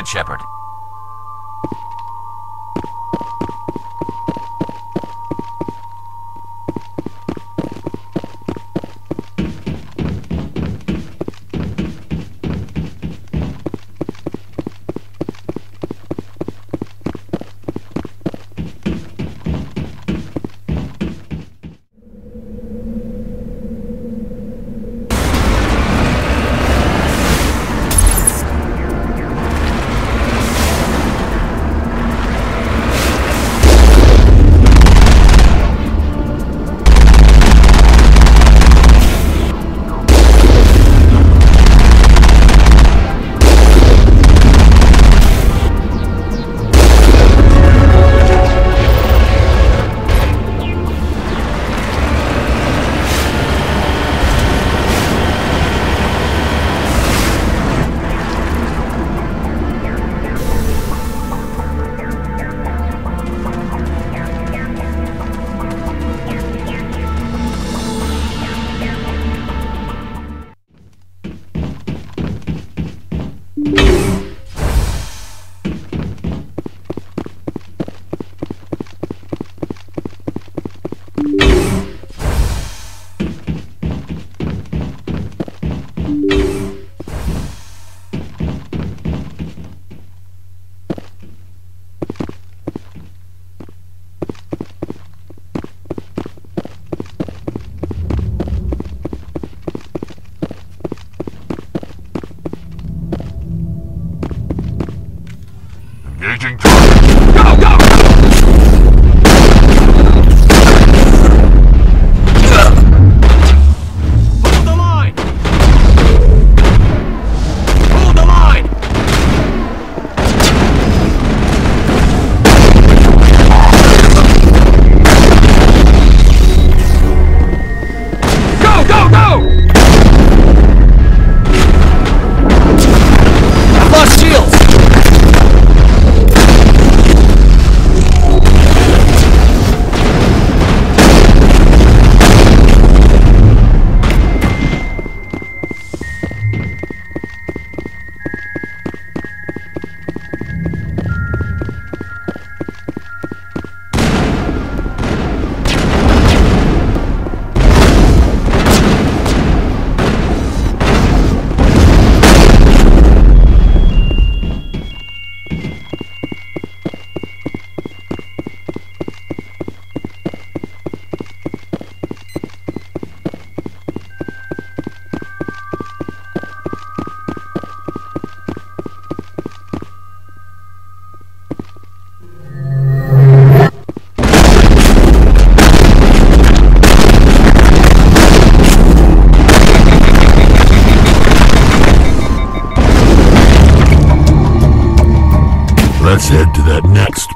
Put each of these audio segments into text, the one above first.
good, Shepard.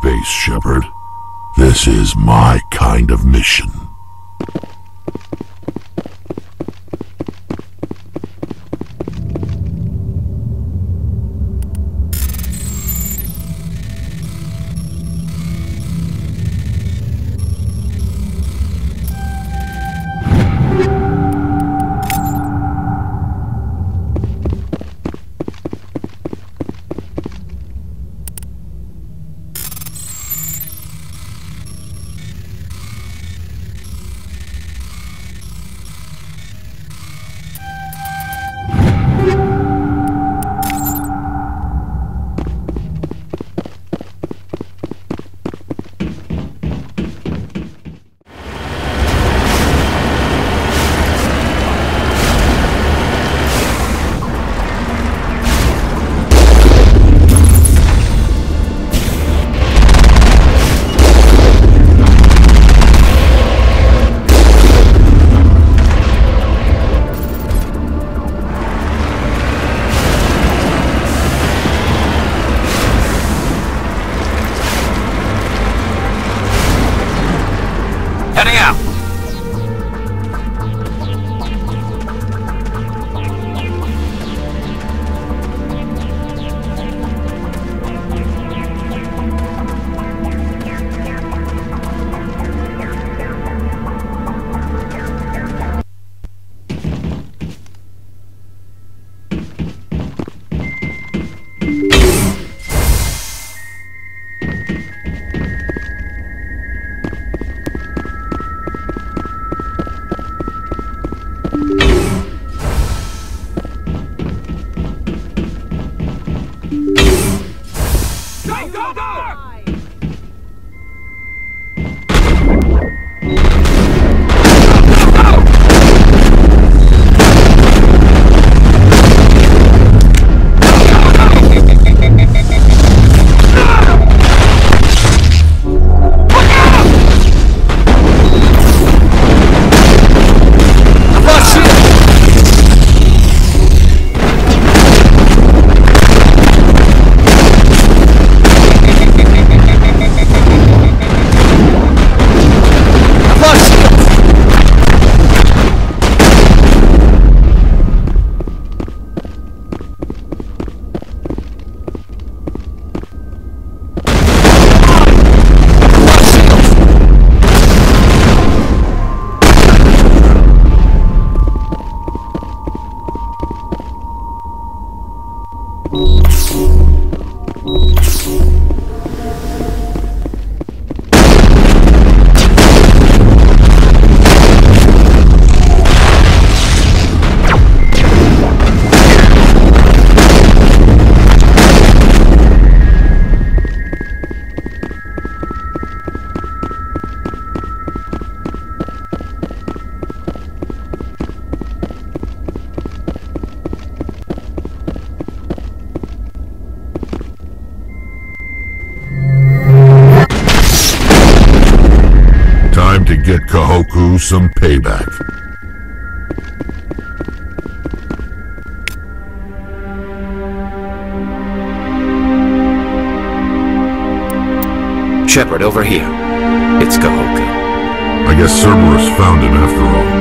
space, Shepard. This is my kind of mission. Get Kahoku some payback. Shepard, over here. It's Kahoku. I guess Cerberus found him after all.